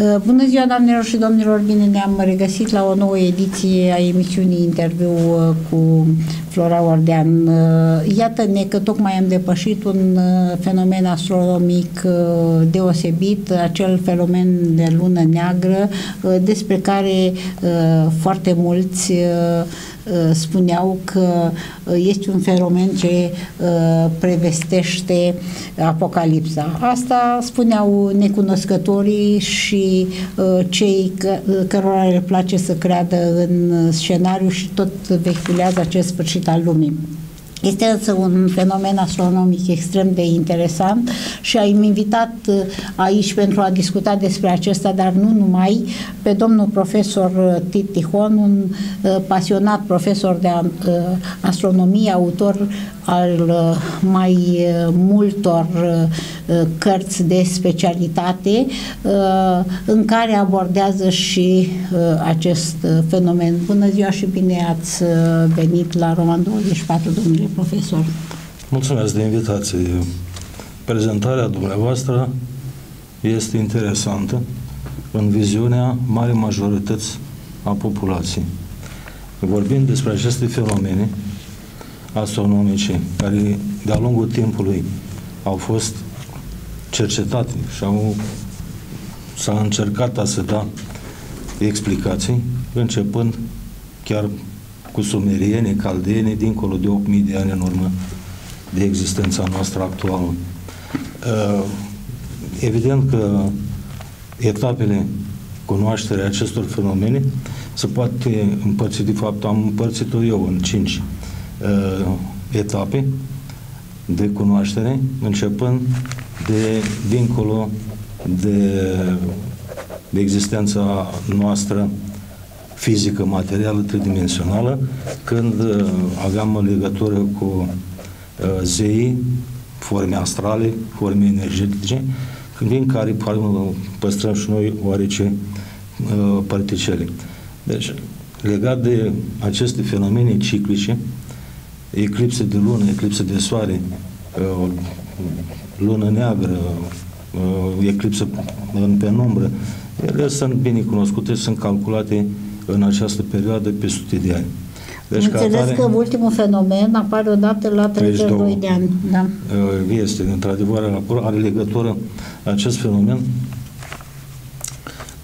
Uh, bună ziua, doamnelor și domnilor! Bine ne-am regăsit la o nouă ediție a emisiunii interviu uh, cu Flora Ordean. Uh, iată-ne că tocmai am depășit un fenomen astronomic deosebit, acel fenomen de lună neagră, despre care foarte mulți Uh, spuneau că uh, este un fenomen ce uh, prevestește apocalipsa. Asta spuneau necunoscătorii și cei cărora le place să creadă în scenariu și tot vehiculează acest sfârșit al lumii. Este însă un fenomen astronomic extrem de interesant și am invitat uh, aici pentru a discuta despre acesta, dar nu numai, pe domnul profesor uh, Tit Tihon, un uh, pasionat profesor de astronomie, autor al mai multor cărți de specialitate în care abordează și acest fenomen. Bună ziua și bine ați venit la Roman 24, domnule profesor. Mulțumesc de invitație. Prezentarea dumneavoastră este interesantă în viziunea mare majorități a populației. Vorbim despre aceste fenomene astronomice care de-a lungul timpului au fost cercetate și au, s-a încercat a se da explicații, începând chiar cu sumerieni, caldeeni, dincolo de 8.000 de ani în urmă de existența noastră actuală. Uh, evident că etapele cunoașterea acestor fenomene se poate împărți, de fapt am împărțit-o eu în cinci uh, etape de cunoaștere, începând de dincolo de, de existența noastră fizică, materială, tridimensională, când uh, aveam legătură cu uh, zeii, forme astrale, forme energetice, din care păstrăm și noi oarece uh, particele. Deci, legat de aceste fenomene ciclice, eclipse de lună, eclipse de soare, lună neagră, eclipse în penumbră, ele sunt bine cunoscute, sunt calculate în această perioadă pe sute de ani. Deci Înțeles atare, că ultimul fenomen apare odată la 32 de ani. Da. Uh, este, într-adevăr, are legătură acest fenomen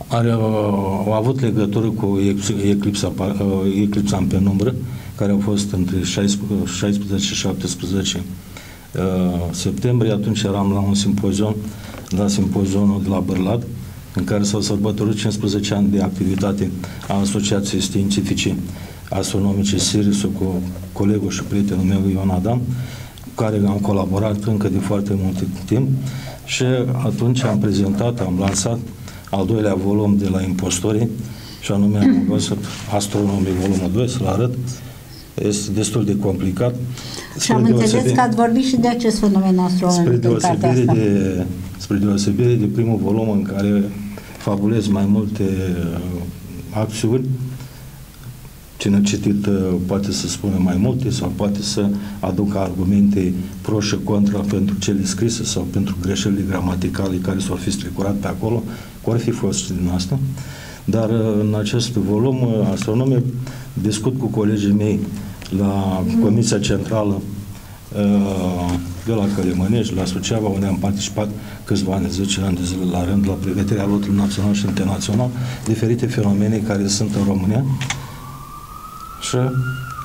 are, uh, a avut legătură cu eclipsa, uh, eclipsa în penumbră, care a fost între 16 și 17 septembrie. Atunci eram la un simpozion, la simpozionul de la Bărlat, în care s-au sărbătorit 15 ani de activitate a Asociației Științifice Astronomice Sirius cu colegul și prietenul meu Ion Adam, cu care am colaborat încă de foarte mult timp și atunci am prezentat, am lansat al doilea volum de la Impostorii și anume am văzut Astronomii volumul 2, să-l arăt. Este destul de complicat. Și am înțeles că ați vorbit și de acest fenomen astronomic spre deosebire de, spre deosebire de primul volum în care fabulez mai multe uh, acțiuni. Cine a citit uh, poate să spună mai multe sau poate să aducă argumente pro și contra pentru cele scrise sau pentru greșelile gramaticale care s-au fi strecurat pe acolo, cu ar fi fost din asta. Dar uh, în acest volum astronomie discut cu colegii mei la Comisia Centrală de la Călimănești, la Suceava, unde am participat câțiva ani, 10 ani de zile la rând, la pregătirea lotului național și internațional, diferite fenomene care sunt în România și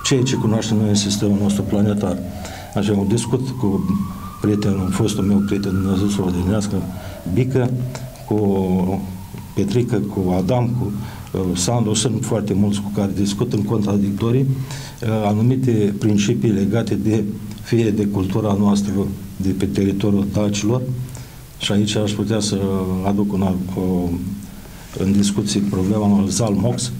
ceea ce cunoaștem noi în sistemul nostru planetar. Așa, am discut cu prietenul, fostul meu prieten, Dumnezeu să o odinească, Bică, cu Petrică, cu Adam, cu uh, Sandu, sunt foarte mulți cu care discut în contradictorii uh, anumite principii legate de fie de cultura noastră de pe teritoriul dacilor și aici aș putea să aduc un, o, în discuție problema lui Zalmox,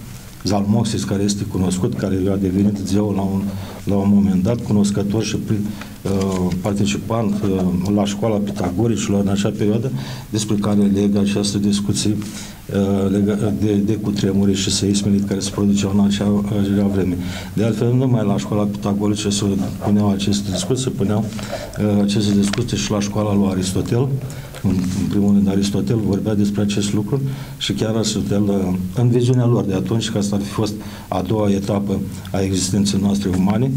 Zalmoxis, care este cunoscut, care a devenit zeu la un, la un moment dat, cunoscător și uh, participant uh, la școala pitagoricilor în acea perioadă, despre care legă această discuție uh, de, de cutremure și seismele care se produceau în acea, acea vreme. De altfel, nu numai la școala pitagorică se puneau aceste discuții, se puneau uh, aceste discuții și la școala lui Aristotel, în, în primul rând Aristotel vorbea despre acest lucru și chiar Aristotel, uh, în viziunea lor de atunci, că asta ar fi fost a doua etapă a existenței noastre umane,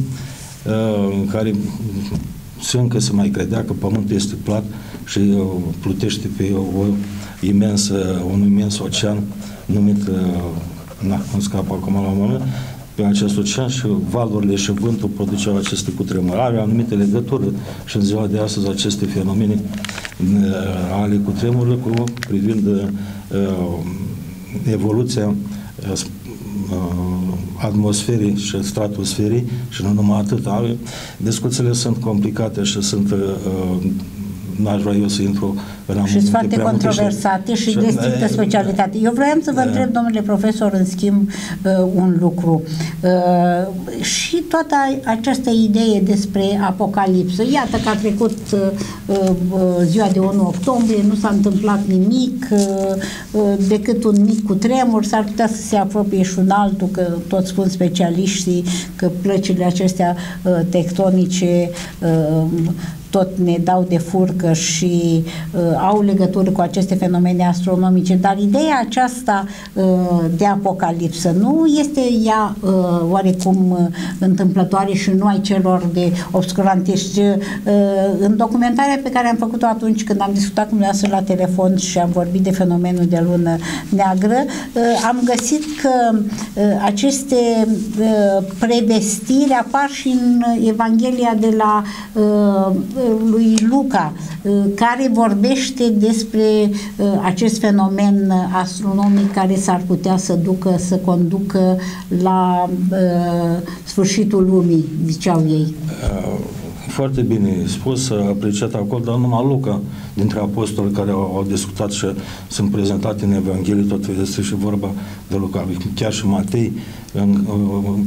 uh, în care se încă se mai credea că Pământul este plat și plutește pe o, o imensă, un imens ocean numit, na, nu scap acum la un moment, pe acest ocean și valurile și vântul produceau aceste cutremuri. Are anumite legături și în ziua de astăzi aceste fenomene uh, ale cutremurilor cu privind uh, evoluția uh, atmosferii și stratosferii și nu numai atât. Discuțiile sunt complicate și sunt uh, n-aș vrea eu să intru în Și sunt foarte controversate și, și de strictă specialitate. Eu vreau să vă întreb, domnule profesor, în schimb, uh, un lucru. Uh, și toată această idee despre apocalipsă, iată că a trecut uh, uh, ziua de 1 octombrie, nu s-a întâmplat nimic, uh, uh, decât un mic cutremur, s-ar putea să se apropie și un altul, că tot spun specialiștii că plăcile acestea uh, tectonice uh, tot ne dau de furcă și uh, au legătură cu aceste fenomene astronomice, dar ideea aceasta uh, de apocalipsă nu este ea uh, oarecum uh, întâmplătoare și nu ai celor de obscurantiști. Uh, în documentarea pe care am făcut-o atunci când am discutat cu dumneavoastră la telefon și am vorbit de fenomenul de lună neagră, uh, am găsit că uh, aceste uh, prevestiri apar și în Evanghelia de la uh, lui Luca, uh, care vorbește despre uh, acest fenomen astronomic care s-ar putea să ducă, să conducă la uh, sfârșitul lumii, ziceau ei. Foarte bine spus, apreciat acolo, dar numai Luca, dintre apostoli care au, au discutat și sunt prezentate în Evanghelie, tot este și vorba de Luca, chiar și Matei, în, în,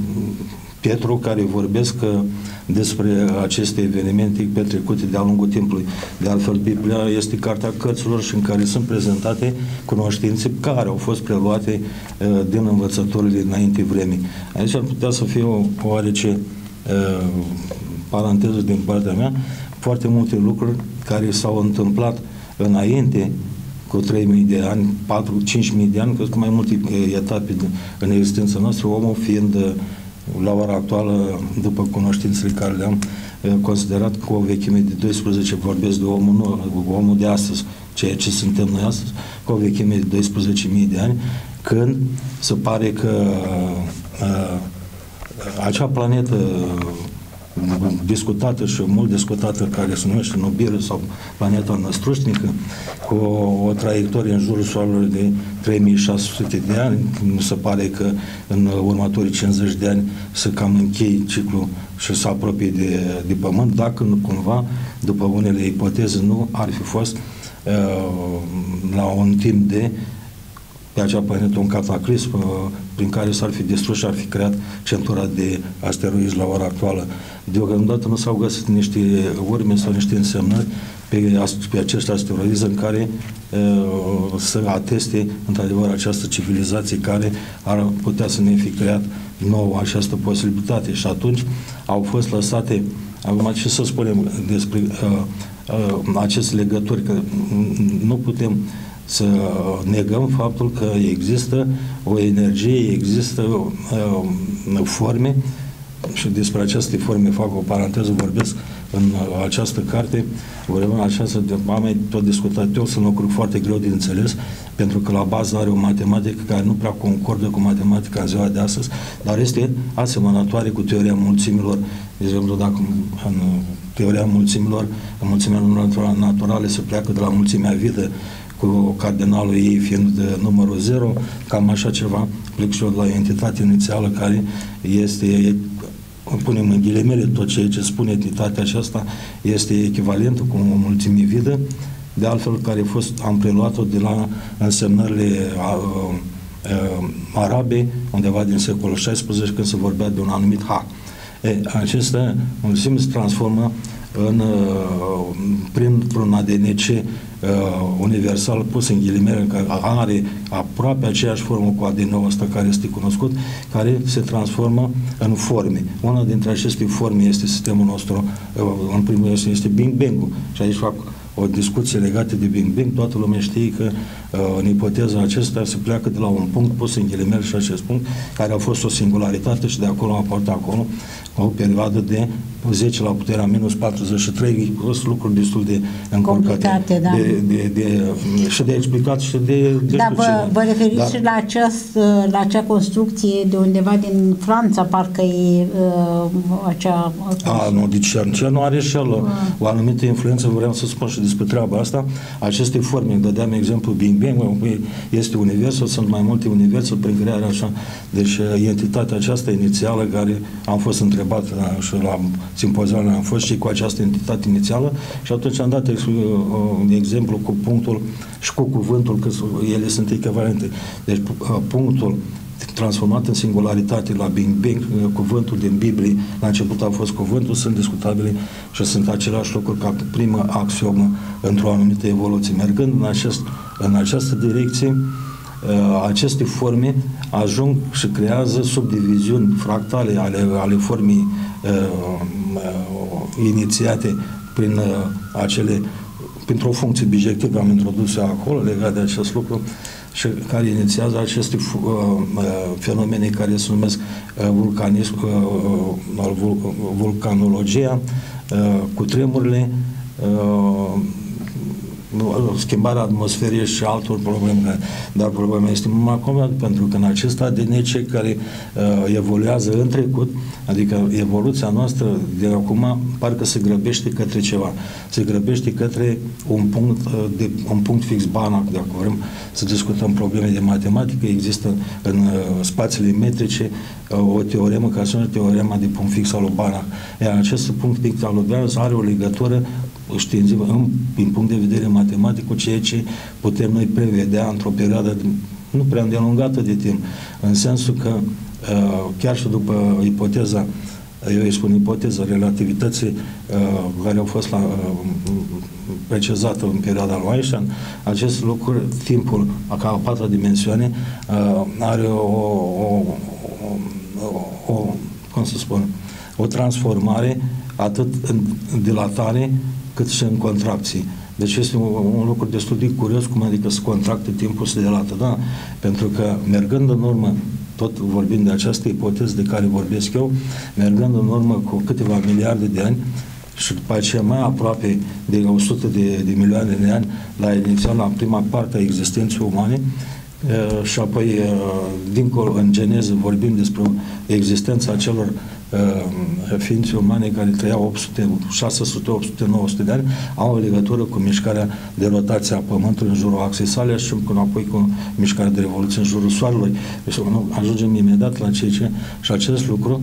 Petru, care vorbesc uh, despre aceste evenimente petrecute de-a lungul timpului. De altfel, Biblia este cartea cărților și în care sunt prezentate cunoștințe care au fost preluate uh, din învățătorile înainte vremii. Aici ar putea să fie o oarece uh, paranteză din partea mea, foarte multe lucruri care s-au întâmplat înainte cu 3.000 de ani, 4-5.000 de ani, că mai multe etape în existența noastră, omul fiind la ora actuală, după cunoștințele care le-am eh, considerat cu o vechime de 12, vorbesc de omul, nu, omul de astăzi, ceea ce suntem noi astăzi, cu o vechime de 12.000 de ani, când se pare că uh, acea planetă discutată și mult discutată care se numește Nobiru sau planeta năstrușnică cu o, o traiectorie în jurul Soarelui de 3600 de ani. Nu se pare că în următorii 50 de ani să cam închei ciclul și să apropie de, de Pământ, dacă nu cumva, după unele ipoteze, nu ar fi fost uh, la un timp de pe acea planetă un cataclism uh, prin care s-ar fi distrus și ar fi creat centura de asteroizi la ora actuală. Deocamdată nu s-au găsit niște urme sau niște însemnări pe, pe acești asteroizi în care uh, să ateste într-adevăr această civilizație care ar putea să ne fi creat nouă această posibilitate și atunci au fost lăsate acum ce să spunem despre uh, uh, aceste legături că nu putem să negăm faptul că există o energie, există uh, forme și despre aceste forme fac o paranteză, vorbesc în această carte, vorbim în această, de, am tot discutat eu, sunt lucruri foarte greu de înțeles, pentru că la bază are o matematică care nu prea concordă cu matematica în ziua de astăzi, dar este asemănătoare cu teoria mulțimilor. De exemplu, dacă în teoria mulțimilor, în mulțimea naturale se pleacă de la mulțimea vidă cu cardinalul ei fiind numărul 0, cam așa ceva, plec și eu la entitatea inițială care este punem în ghilimele tot ceea ce spune entitatea aceasta este echivalentă cu o mulțime vidă, de altfel care a fost, am preluat-o de la însemnările a, a, a, arabe, undeva din secolul XVI, când se vorbea de un anumit H. E, acesta mulțime se transformă în, printr-un ADNC uh, universal pus în ghilimele, care are aproape aceeași formă cu ADN-ul ăsta care este cunoscut, care se transformă în forme. Una dintre aceste forme este sistemul nostru, uh, în primul rând este Big Bang-ul și aici fac o discuție legată de Bing Bing, toată lumea știe că uh, în ipoteza acesta se pleacă de la un punct pus în ghilimele și acest punct, care a fost o singularitate și de acolo a apărut acolo o perioadă de 10 la puterea minus 43, sunt lucruri destul de încurcate. Da. De, de, de, și de explicat și de... de da, vă, vă referiți da. și la, aceast, la acea construcție de undeva din Franța, parcă e uh, acea... A, nu, deci ce nu are și el uh. o anumită influență, vreau să spun și despre treaba asta, aceste forme, dădeam exemplu Bing Bang, este universul, sunt mai multe universuri prin crearea așa, deci entitatea aceasta inițială care am fost întrebat la, și la simpozionul am fost și cu această entitate inițială și atunci am dat un exemplu cu punctul și cu cuvântul, că ele sunt echivalente. Deci punctul transformat în singularitate la Bing Bing, cuvântul din Biblie, la început a fost cuvântul, sunt discutabile și sunt același lucruri ca primă axiomă într-o anumită evoluție. Mergând în, acest, în această direcție, aceste forme ajung și creează subdiviziuni fractale ale, ale formei uh, uh, inițiate prin uh, acele printr-o funcție bijectivă am introdus acolo legat de acest lucru și care inițiază aceste uh, uh, fenomene care se numesc uh, vulcanism, uh, uh, vulcanologia, uh, cu tremurile, uh, schimbarea atmosferei și altor probleme. Dar problema este mult mai acum pentru că în acest ADN care uh, evoluează în trecut, adică evoluția noastră de acum parcă se grăbește către ceva. Se grăbește către un punct, uh, de, un punct fix banac, dacă vrem să discutăm probleme de matematică, există în uh, spațiile metrice uh, o teoremă care se numește teorema de punct fix al lui Banach. Iar acest punct fix al lui Banach are o legătură științifică, în, din punct de vedere matematic, cu ceea ce putem noi prevedea într-o perioadă de, nu prea îndelungată de timp, în sensul că uh, chiar și după ipoteza eu îi spun ipoteza relativității uh, care au fost la, uh, precizată în perioada lui Einstein, acest lucru, timpul, ca a patra dimensiune, uh, are o, o, o, o, cum să spun, o transformare atât în dilatare cât și în contracții. Deci este un, un lucru destul de curios cum adică să contracte timpul să delată, da? Pentru că mergând în urmă, tot vorbind de această ipoteză de care vorbesc eu, mergând în urmă cu câteva miliarde de ani, și după aceea mai aproape de 100 de, de milioane de ani la inițial, la prima parte a existenței umane, uh, și apoi, uh, dincolo, în geneză, vorbim despre existența celor uh, ființe umane care trăiau 800, 600, 800, 900 de ani, au o legătură cu mișcarea de rotație a Pământului în jurul axei sale și până apoi cu mișcarea de revoluție în jurul Soarelui. Deci nu, ajungem imediat la ceea ce și acest lucru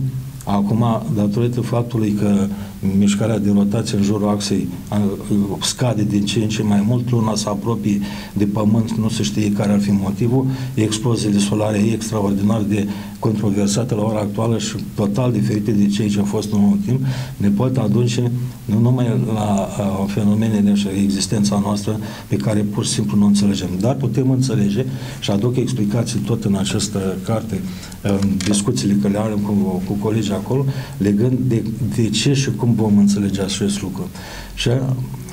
Acum, datorită faptului că mișcarea de rotație în jurul axei scade din ce în ce mai mult, luna se apropie de pământ, nu se știe care ar fi motivul, exploziile solare extraordinar de controversate la ora actuală și total diferite de ceea ce a fost în ultim timp, ne pot aduce nu numai la uh, fenomenele și existența noastră pe care pur și simplu nu înțelegem, dar putem înțelege și aduc explicații tot în această carte, în discuțiile care le avem cu, cu colegii acolo, legând de, de ce și cum vom înțelege acest lucru. Și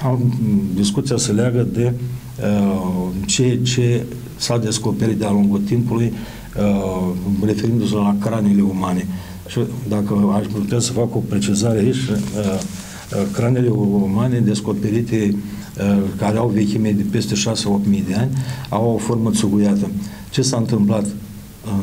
am, discuția se leagă de uh, ce, ce s-a descoperit de-a lungul timpului uh, referindu-se la craniile umane. Și dacă aș putea să fac o precizare aici, uh, uh craniile umane descoperite uh, care au vechime de peste 6-8 mii de ani au o formă țuguiată. Ce s-a întâmplat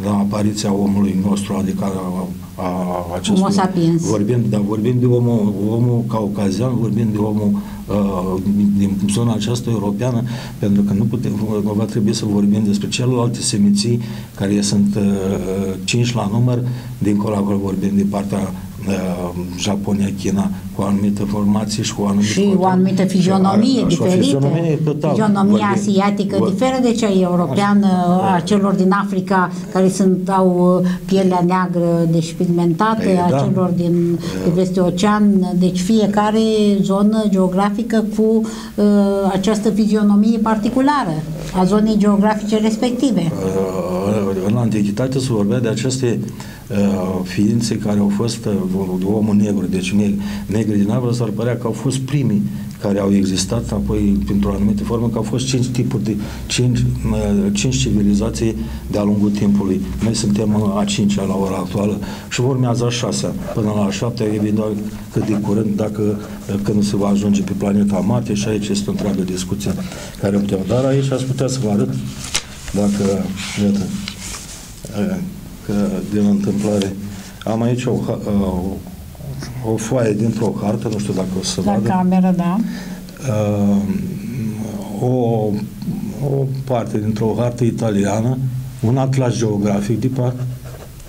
la apariția omului nostru, adică a, a acestui... Homo sapiens. Vorbim, da, vorbim de omul, omul caucazian, vorbim de omul uh, din zona aceasta europeană, pentru că nu putem, va trebui să vorbim despre celelalte seminții care sunt uh, cinci la număr, dincolo acolo vorbim de partea uh, Japonia, China, cu o anumită formație și cu o anumită și control. o anumită fizionomie diferită. Fizionomie, total, fizionomia vorbim, asiatică vor, diferă de cea europeană așa. a celor din Africa care sunt au uh, pielea neagră deci pigmentată, Ei, a da. celor din de peste ocean, deci fiecare zonă geografică cu uh, această fizionomie particulară a zonei geografice respective. Uh, în antichitate se vorbea de aceste uh, ființe care au fost uh, omul negru, deci negri din Avra s-ar părea că au fost primii care au existat apoi printr-o anumită formă, că au fost cinci tipuri de cinci, cinci civilizații de-a lungul timpului. Noi suntem a cincea la ora actuală și urmează a șasea până la a șaptea, evident cât de curând, dacă când se va ajunge pe planeta Marte și aici este o întreagă discuție care putem. Dar aici aș putea să vă arăt dacă, iată, că din întâmplare am aici o, o, o foaie dintr-o hartă, nu știu dacă o să La vadă. cameră, da. Uh, o, o parte dintr-o hartă italiană, un atlas geografic de parcă,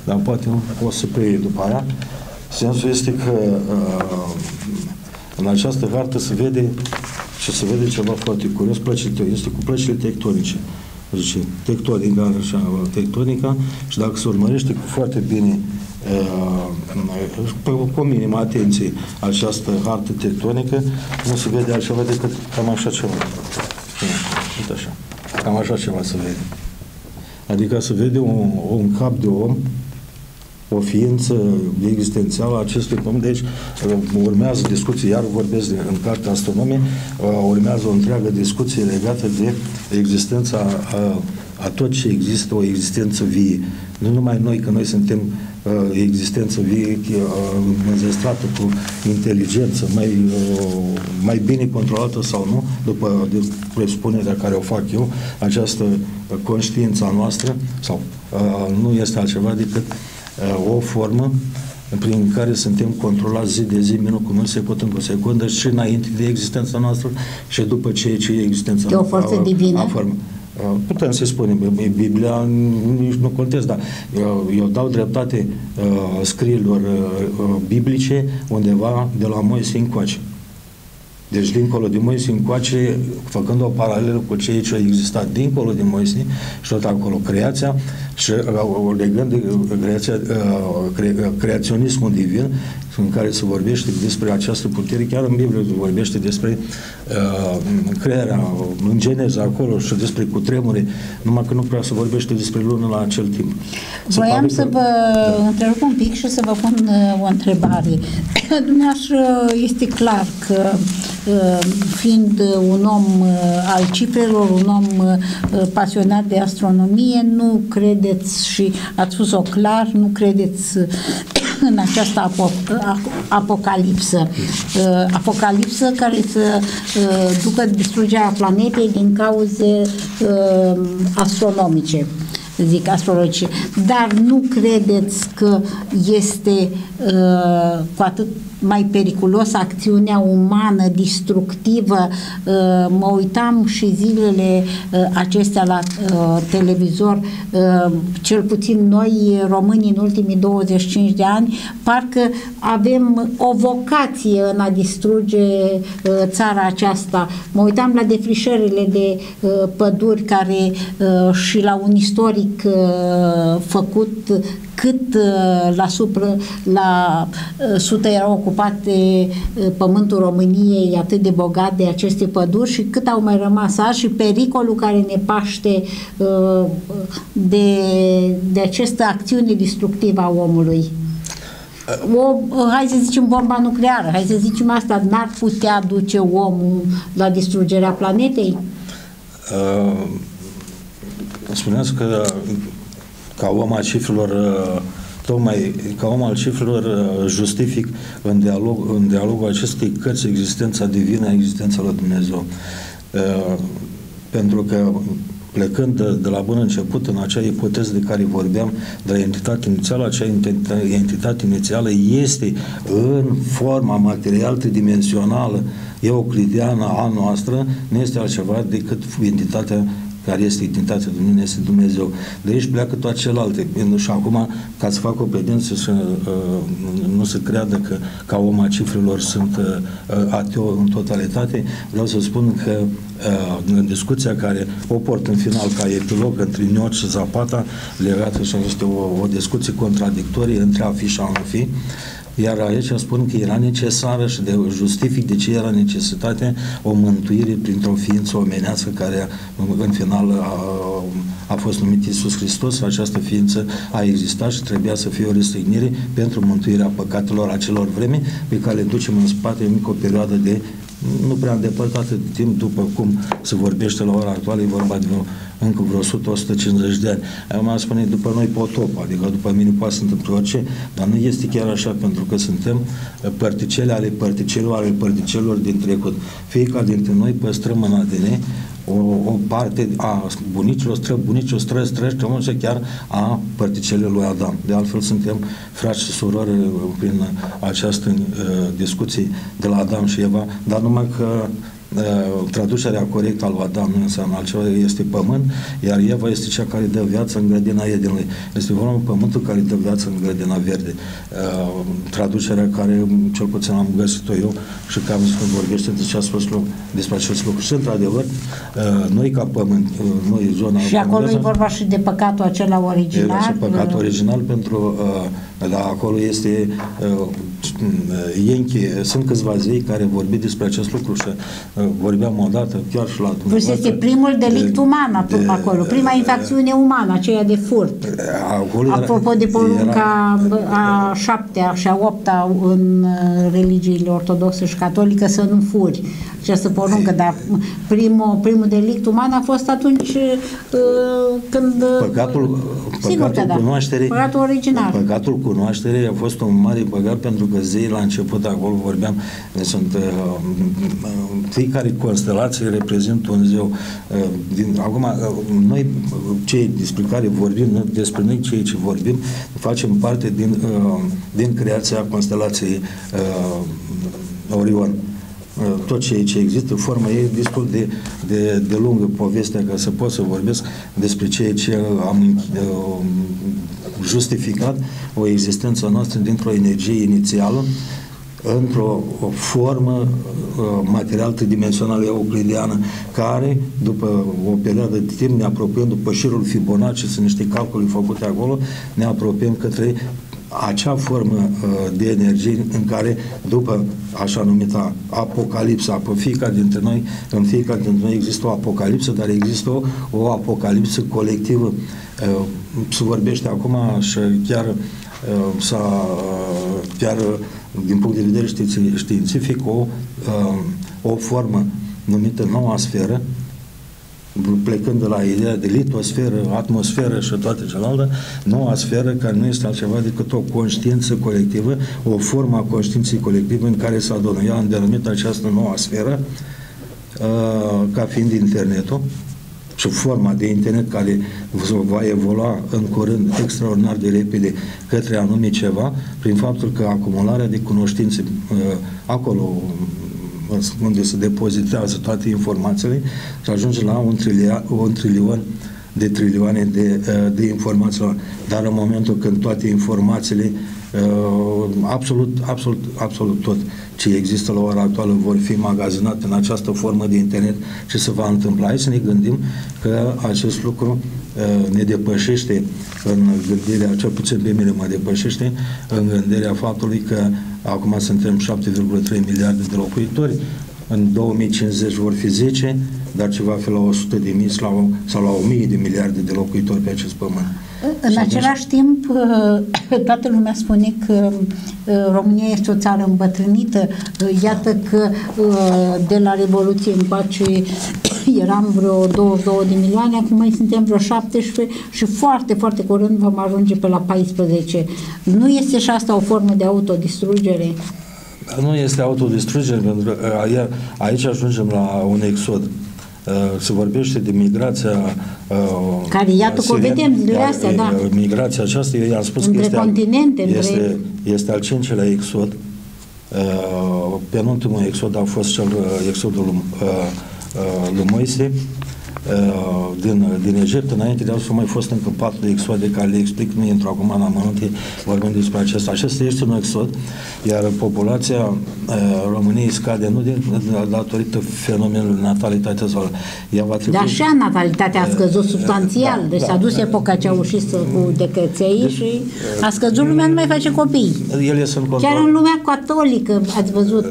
dar poate o să preie după aia. Sensul este că uh, în această hartă se vede și se vede ceva foarte curios, plăcile, este cu plăcile tectonice. Zice, tectonica, așa, tectonica și dacă se urmărește cu foarte bine uh, cu minimă atenție această hartă tectonică, nu se vede altceva decât cam așa ceva. Uite așa. Cam așa ceva se vede. Adică se vede un, un cap de om o ființă existențială a acestui pământ. Deci urmează discuții, iar vorbesc de, în cartea astronomie, urmează o întreagă discuție legată de existența a, a tot ce există, o existență vie. Nu numai noi, că noi suntem uh, existență vie uh, înzestrată cu inteligență, mai, uh, mai bine controlată sau nu, după de presupunerea care o fac eu, această conștiință a noastră, sau uh, nu este altceva decât uh, o formă prin care suntem controlați zi de zi, minut cu minut, secundă cu secundă și înainte de existența noastră și după ce, ce e existența noastră. De o forță divină? A, a formă. Putem să spunem, Biblia nici nu contest, dar eu, eu dau dreptate uh, scrierilor uh, biblice undeva de la Moise încoace. Deci, dincolo de Moise încoace, făcând o paralelă cu ceea ce a existat dincolo de Moise și tot acolo creația și uh, legând de creația, uh, cre, creaționismul divin în care se vorbește despre această putere, chiar în Biblie se vorbește despre uh, crearea în Geneza acolo și despre cutremure, numai că nu prea se vorbește despre lună la acel timp. Voiam să vă da. întrerup un pic și să vă pun uh, o întrebare. Dumneavoastră este clar că uh, fiind un om uh, al cifrelor, un om uh, pasionat de astronomie, nu credeți și ați spus-o clar, nu credeți în această apo- apocalipsă. Uh, apocalipsă care să uh, ducă distrugerea planetei din cauze uh, astronomice zic astrologice, dar nu credeți că este uh, cu atât mai periculos acțiunea umană, distructivă. Uh, mă uitam și zilele uh, acestea la uh, televizor, cel puțin noi români în ultimii 25 de ani, parcă avem o vocație în a distruge țara aceasta. Mă uitam la defrișările de păduri care și la un istoric făcut cât uh, la, supra, la uh, sută erau ocupate uh, pământul României atât de bogat de aceste păduri și cât au mai rămas așa și pericolul care ne paște de, de această acțiune distructivă a omului. O, hai să zicem bomba nucleară, hai să zicem asta, n-ar putea duce omul la distrugerea planetei? Uh, spuneați că ca om al cifrelor uh, tocmai ca om al cifrelor uh, justific în, dialog, în dialogul acestei cărți existența divină, existența lui Dumnezeu. Uh, pentru că plecând de, de la bun început în acea ipoteză de care vorbeam, de la entitate inițială, acea entitate inițială este în forma material tridimensională euclidiană a noastră, nu este altceva decât entitatea care este identitatea Dumnezeu, este Dumnezeu. De aici pleacă toate celelalte. Și acum, ca să fac o pedență să uh, nu se creadă că ca om a cifrelor sunt uh, ateo în totalitate, vreau să spun că uh, în discuția care o port în final ca epilog între Niot și Zapata, legată și este o, o discuție contradictorie între a fi și a nu fi, iar aici spun că era necesară și de justific de ce era necesitate o mântuire printr-o ființă omenească care în final a, a fost numit Iisus Hristos. Această ființă a existat și trebuia să fie o restricnire pentru mântuirea păcatelor acelor vreme pe care le ducem în spate în o perioadă de nu prea îndepărtat de timp după cum se vorbește la ora actuală, e vorba de vreo, încă vreo 100-150 de ani. Acum spune după noi potop, adică după mine poate să întâmple orice, dar nu este chiar așa pentru că suntem părticele ale părticelor ale părticelor din trecut. Fiecare dintre noi păstrăm în ADN o, o parte a bunicilor, străbunicilor, stră, stră, stră, chiar a părticelei lui Adam. De altfel suntem frați și surori prin această uh, discuție de la Adam și Eva, dar numai că Uh, traducerea corectă al lui Adam nu înseamnă altceva, este pământ, iar Eva este cea care dă viață în grădina Edenului. Este vorba pământul care dă viață în grădina verde. Uh, traducerea care cel puțin am găsit-o eu și că am zis că vorbește de ce a spus despre acest lucru. Și într-adevăr, uh, noi ca pământ, noi zona... Și acolo e vorba și de păcatul acela original. Și păcatul original pentru dar acolo este uh, Ienche, sunt câțiva zei care vorbi despre acest lucru și uh, vorbeam odată chiar și la Plus este primul delict de, uman de, acolo, prima infracțiune umană, aceea de furt. Acolo Apropo de porunca era, a șaptea și a opta în uh, religiile ortodoxe și catolică să nu furi această poruncă, dar primul, primul delict uman a fost atunci uh, când... Păcatul, păcatul da. cunoașterii... Păcatul original. Păcatul cunoașterii a fost un mare păcat pentru că zei la început, acolo vorbeam, sunt uh, fiecare constelație reprezintă un zeu. Uh, din, acum, uh, noi, cei despre care vorbim, despre noi cei ce vorbim, facem parte din, uh, din creația constelației uh, Orion. Uh, Uh, tot ce, ce există, forma e destul de, de, de lungă povestea ca să pot să vorbesc despre ceea ce am uh, justificat o existență noastră dintr-o energie inițială într-o formă uh, material tridimensională euclidiană, care, după o perioadă de timp, ne apropiem după șirul Fibonacci, sunt niște calcule făcute acolo, ne apropiem către acea formă uh, de energie în care, după așa numita apocalipsa, pe fiecare dintre noi, în fiecare dintre noi există o apocalipsă, dar există o, o apocalipsă colectivă. Uh, se vorbește acum și chiar uh, s-a, chiar din punct de vedere științific, o, o formă numită noua sferă, plecând de la ideea de litosferă, atmosferă și toate celelalte, noua sferă care nu este altceva decât o conștiință colectivă, o formă a conștiinței colective în care s-a adunat. Ea am denumit această noua sferă uh, ca fiind internetul și forma de internet care va evolua în curând extraordinar de repede către anume ceva, prin faptul că acumularea de cunoștințe uh, acolo unde se depozitează toate informațiile și ajunge la un, trilia, un trilion de trilioane de, uh, de informații. Dar în momentul când toate informațiile, uh, absolut, absolut, absolut tot ce există la ora actuală vor fi magazinate în această formă de internet, ce se va întâmpla? Hai să ne gândim că acest lucru uh, ne depășește în gândirea, cel puțin pe mine mă depășește, în gândirea faptului că acum suntem 7,3 miliarde de locuitori, în 2050 vor fi 10, dar ce va fi la 100 de mii sau la, sau la 1000 de miliarde de locuitori pe acest pământ. În același timp, toată lumea spune că uh, România este o țară îmbătrânită. Uh, iată că uh, de la Revoluție încoace eram vreo 22 de milioane, acum mai suntem vreo 17 și foarte, foarte curând vom ajunge pe la 14. Nu este și asta o formă de autodistrugere? Nu este autodistrugere, pentru că aici ajungem la un exod. Uh, se vorbește de migrația uh, care iată că vedem zilele astea, da. Migrația aceasta, eu i-am spus între că este, continente, al, este, între... este al cincilea exod. Uh, penultimul exod a fost cel exodul uh, uh, lui Moise, Uh, din, din Egipt, înainte de asta mai fost încă patru de exode care le explic, nu intru acum în amănunte vorbim despre acesta. Acesta este un exod, iar populația uh, României scade nu din, datorită fenomenului natalității sau ea va trebui... Dar așa natalitatea a scăzut uh, substanțial, da, deci da, s-a dus da, epoca ceaușistă cu decăței deci, și a scăzut lumea nu mai face copii. Ele sunt control... Chiar în lumea catolică, ați văzut,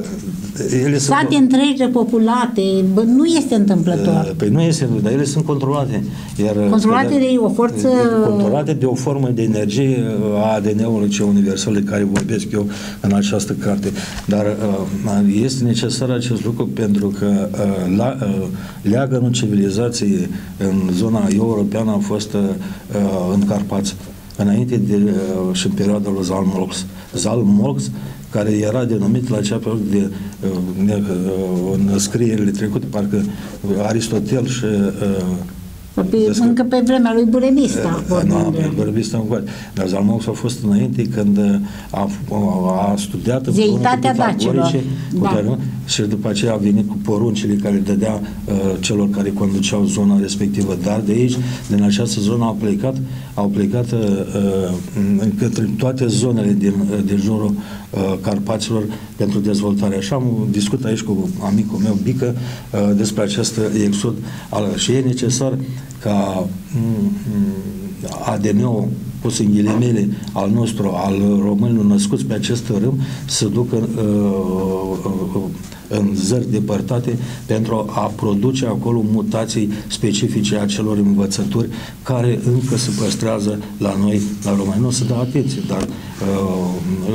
ele sate sunt... întregi repopulate, bă, nu este întâmplător. Păi nu este pentru dar ele sunt controlate. Iar, controlate de o forță... Controlate de o formă de energie a ADN-ului ce universal de care vorbesc eu în această carte. Dar uh, este necesar acest lucru pentru că uh, la, uh, leagănul civilizației în zona europeană a fost uh, în Carpați înainte de, uh, și în perioada lui Zalmolx. Zalmolx care era denumit la acea perioadă de, uh, uh, în scrierile trecute, parcă Aristotel și pe, încă pe vremea lui Burebista. Nu, pe Burebista încoace. Dar Zalmox a fost înainte când a, a studiat Zeitatea dacilor. Da. Și după aceea a venit cu poruncile care dădea uh, celor care conduceau zona respectivă. Dar de aici, din această zonă au plecat, au plecat uh, în către toate zonele din, uh, din jurul uh, Carpaților pentru dezvoltare. Așa am discut aici cu amicul meu, Bică, uh, despre acest exod. Al, și e necesar ca mm, ADN-ul pus în ghilimele al nostru, al românilor născuți pe acest râm, să ducă uh, uh, în zări depărtate pentru a produce acolo mutații specifice a celor învățături care încă se păstrează la noi, la români. Nu se dă atenție, dar uh,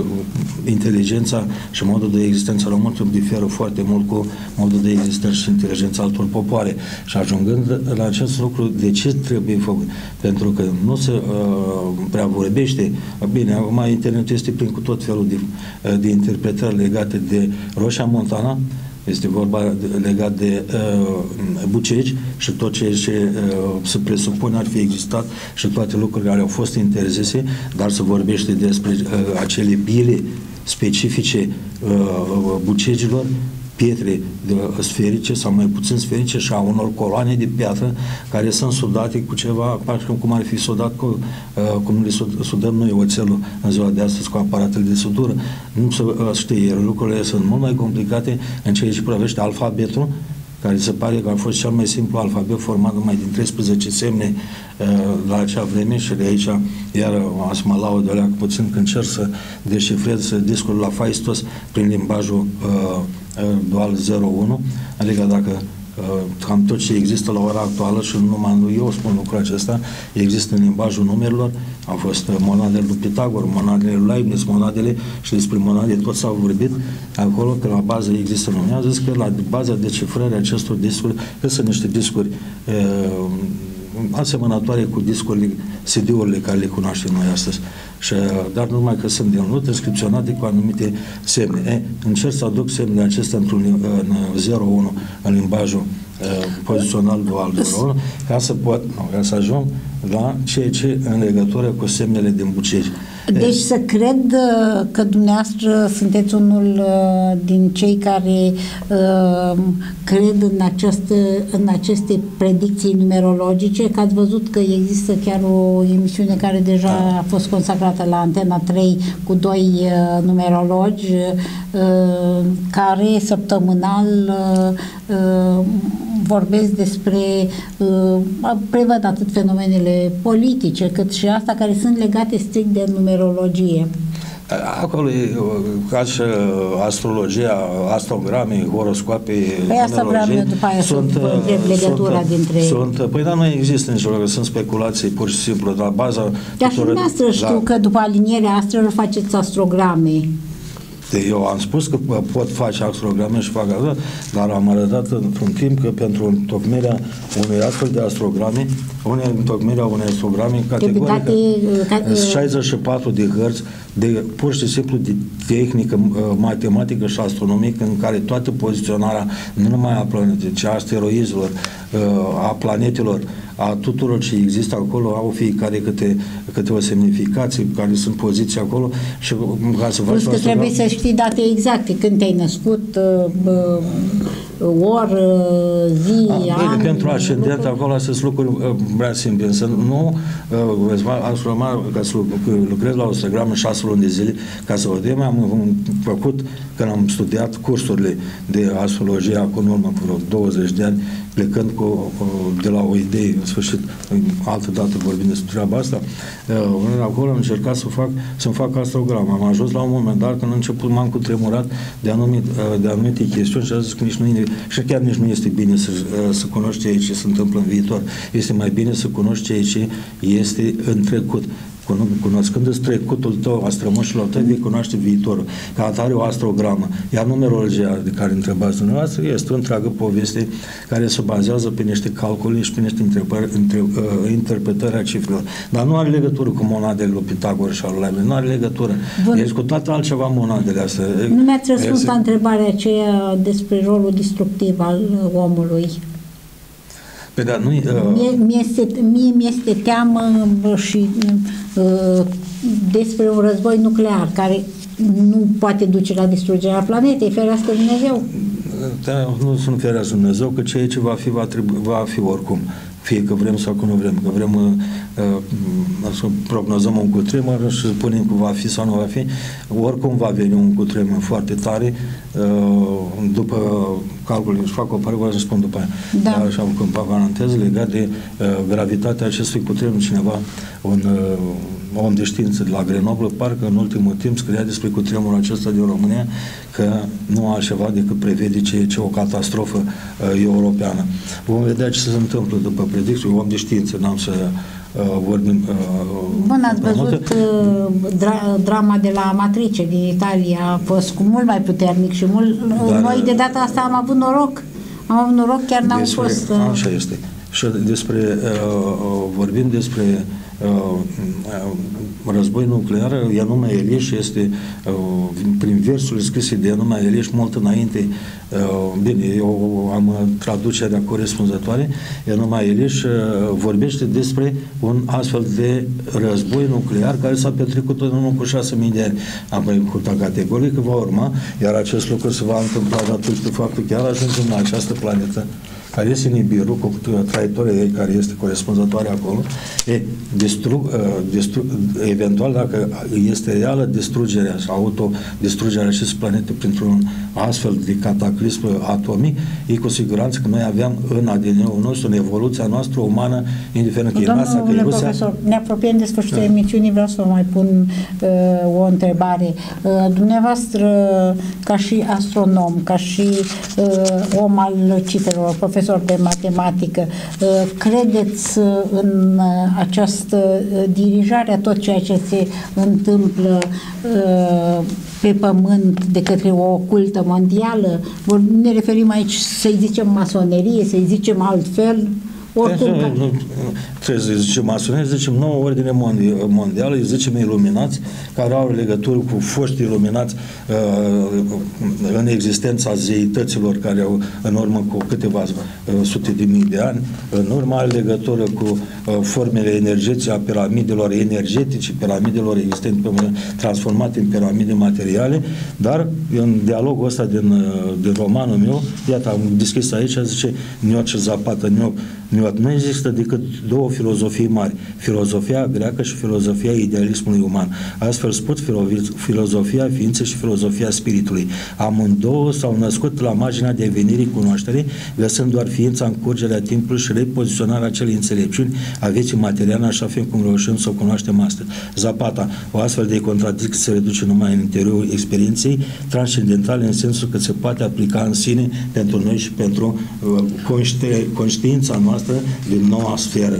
inteligența și modul de existență român diferă foarte mult cu modul de existență și inteligența altor popoare. Și ajungând la acest lucru, de ce trebuie făcut? Pentru că nu se uh, prea vorbește. Bine, acum internetul este plin cu tot felul de, uh, de interpretări legate de Roșia Montana, este vorba de, legat de uh, buceci și tot ce, ce uh, se presupune ar fi existat și toate lucrurile care au fost interzise, dar se vorbește despre uh, acele bile specifice uh, bucegilor pietre sferice sau mai puțin sferice și a unor coloane de piatră care sunt sudate cu ceva, cum ar fi sudat cu, uh, cum le sudăm noi oțelul în ziua de astăzi cu aparatele de sudură. Nu se uh, știe, lucrurile sunt mult mai complicate în ceea ce privește alfabetul, care se pare că a fost cel mai simplu alfabet format numai din 13 semne uh, la acea vreme și de aici iar să mă laud de puțin când cer să deșifrez discul la faistos prin limbajul uh, dual 01, adică dacă uh, cam tot ce există la ora actuală și nu numai eu spun lucrul acesta, există în limbajul numerelor, au fost uh, monadele lui Pitagor, monadele lui Leibniz, monadele și despre monade tot s-au vorbit acolo, că la bază există nume. Am zis că la baza decifrării acestor discuri, că sunt niște discuri uh, asemănătoare cu discurile, CD-urile care le cunoaștem noi astăzi. Și, dar numai că sunt din lut inscripționate cu anumite semne. E, încerc să aduc semnele acestea într-un în 0-1 în limbajul uh, pozițional dual 01 ca să pot, nu, ca să ajung la ceea ce în legătură cu semnele din buceri. Deci să cred uh, că dumneavoastră sunteți unul uh, din cei care uh, cred în, această, în aceste predicții numerologice, că ați văzut că există chiar o emisiune care deja da. a fost consacrată la Antena 3 cu doi numerologi care săptămânal vorbesc despre, prevăd atât fenomenele politice, cât și asta care sunt legate strict de numerologie. Acolo e ca și astrologia, astrograme, horoscoape, Păi asta vreau eu după aia sunt, să legătura sunt, dintre sunt, Păi da, nu există nicio legătură, sunt speculații pur și simplu, dar baza... Dar și dumneavoastră știu da. că după alinierea astrelor faceți astrograme. Eu am spus că pot face astrograme și fac asta, dar am arătat într-un timp că pentru întocmirea unei astfel de astrograme, unei întocmirea unei astrograme categorică, 64 de hărți, de pur și simplu de tehnică uh, matematică și astronomică în care toată poziționarea nu numai a planetei, ci a asteroizilor, uh, a planetelor, a tuturor ce există acolo, au fiecare câte, câte o semnificație, care sunt poziții acolo și ca să faci că trebuie să știi date exacte, când te-ai născut, uh, oră, zi, a, an... Pentru ascendent, acolo sunt lucruri prea simple, însă nu astroma, ca să lucrez la o stagramă șase luni de zile, ca să vedem, am făcut, când am studiat cursurile de astrologie acum în urmă cu 20 de ani, plecând cu, de la o idee, în sfârșit, în altă dată vorbim despre treaba asta, uh, acolo am încercat să fac, să-mi fac astrogramă. Am ajuns la un moment dat când am început, m-am cutremurat de anumite, uh, de anumite chestiuni și a zis că nici nu e și chiar nici nu este bine să, să cunoști ceea ce se întâmplă în viitor. Este mai bine să cunoști ceea ce este în trecut cunoscându-ți trecutul tău, a strămoșilor tăi, vei cunoaște viitorul. Ca atare o astrogramă. Iar numerologia de care întrebați dumneavoastră este o întreagă poveste care se bazează pe niște calcule și pe niște între, uh, interpretări a cifrelor. Dar nu are legătură cu monadele lui Pitagor și al lui Nu are legătură. Bun. Deci cu toată altceva monadele astea. Nu mi-ați răspuns la întrebarea aceea despre rolul destructiv al omului. Pe da, nu, uh... mie, mi-este, mie mi-este teamă și uh, despre un război nuclear care nu poate duce la distrugerea planetei, ferească Dumnezeu. Da, nu sunt ferească Dumnezeu, că ceea ce va fi, va, trebui, va fi oricum fie că vrem sau că nu vrem, că vrem uh, uh, să prognozăm un cutremur și să spunem că va fi sau nu va fi, oricum va veni un cutremur foarte tare, uh, după calcul, își fac o pare, vă răspund după aia. Da. Așa am o paranteză legat de uh, gravitatea acestui cutremur, cineva, un uh, om de știință de la Grenoble, parcă în ultimul timp scria despre cutremurul acesta din România că nu altceva decât prevede ce, ce o catastrofă uh, europeană. Vom vedea ce se întâmplă după predicții, om de știință, n-am să uh, vorbim. Uh, Bun, ați văzut uh, dra- drama de la Matrice din Italia a fost cu mult mai puternic și mult, Dar, noi de data asta am avut noroc. Am avut noroc, chiar n-am despre, fost... Uh, așa este. Și despre, uh, uh, vorbim despre uh, război nuclear, Ianume Eliș este, uh, prin versurile scrise de Ianume Eliș, mult înainte, uh, bine, eu am traducerea corespunzătoare, Ianume Eliș uh, vorbește despre un astfel de război nuclear care s-a petrecut în urmă cu 6.000 de ani. Am curta categoric că va urma, iar acest lucru se va întâmpla atunci de faptul că chiar ajungem la această planetă care este Nibiru, cu traiectoria ei care este corespunzătoare acolo, e, distru, uh, distru, eventual dacă este reală distrugerea sau autodistrugerea acestui planete printr-un astfel de cataclism atomic, e cu siguranță că noi aveam în ADN-ul nostru, în evoluția noastră umană, indiferent că e NASA, că e Rusia. Profesor, ne apropiem de sfârșitul da. emisiunii, vreau să vă mai pun uh, o întrebare. Uh, dumneavoastră, ca și astronom, ca și uh, om al cifrelor, profesor profesor de matematică, uh, credeți uh, în uh, această dirijare a tot ceea ce se întâmplă pe pământ de către o ocultă mondială? Ne referim aici, să-i zicem masonerie, să-i zicem altfel, oricum. Nu, trebuie să zicem masonerie, zicem nouă ordine mondială, îi zicem iluminați, care au legătură cu foști iluminați uh, în existența zeităților care au în urmă cu câteva uh, sute de mii de ani, în urmă are legătură cu uh, formele energetice a piramidelor energetice, piramidelor existente transformate în piramide materiale, dar în dialogul ăsta din, uh, din romanul meu, iată, am deschis aici, zice Nioce Zapata, Nioc, Nioc, nu există decât două filozofii mari, filozofia greacă și filozofia idealismului uman. Astfel spus filozofia ființei și filozofia spiritului. Amândouă s-au născut la marginea devenirii cunoașterii, găsând doar ființa în curgerea timpului și repoziționarea acelei înțelepciuni a vieții materiale, așa fiind cum reușim să o cunoaștem astăzi. Zapata, o astfel de contradicție se reduce numai în interiorul experienței transcendentale, în sensul că se poate aplica în sine pentru noi și pentru uh, conștiința noastră din noua sferă.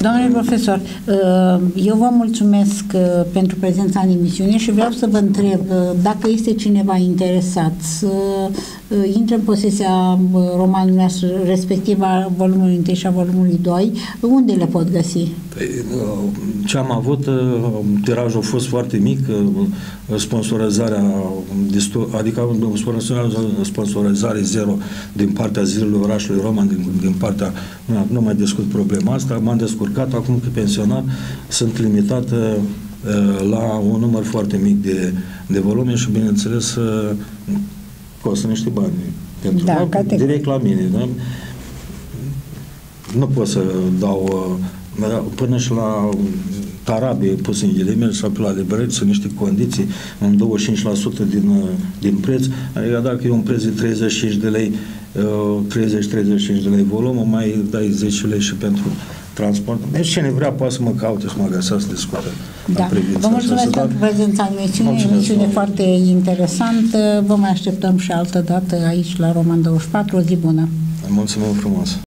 Domnule profesor, uh, eu vă mulțumesc uh, pentru prezența în emisiune și vreau să vă întreb uh, dacă este cineva interesat să intre în posesia romanului nostru, respectiv a volumului 1 și a volumului 2, unde le pot găsi? Păi, ce am avut, tirajul a fost foarte mic, sponsorizarea, adică sponsorizare zero din partea zilului orașului Roman, din, din partea, nu, nu mai discut problema asta, m-am descurcat, acum că pensionar, sunt limitat uh, la un număr foarte mic de, de volume și, bineînțeles, uh, costă niște bani. Pentru da, direct la mine. Da? Nu pot să dau uh, până și la tarabie pus în ghilimele sau pe la librări sunt niște condiții în 25% din, din preț. Adică dacă e un preț de 35 de lei, 30-35 de lei volumul, mai dai 10 lei și pentru transport. Deci cine vrea poate să mă caute, să mă găsească, să discute Da. în privința Vă mulțumesc aceasta, pentru dar prezența în emisiune, Mulțumesc, emisiune doamne. foarte interesantă. Vă mai așteptăm și altă dată aici la Roman 24. O zi bună! mulțumim frumos.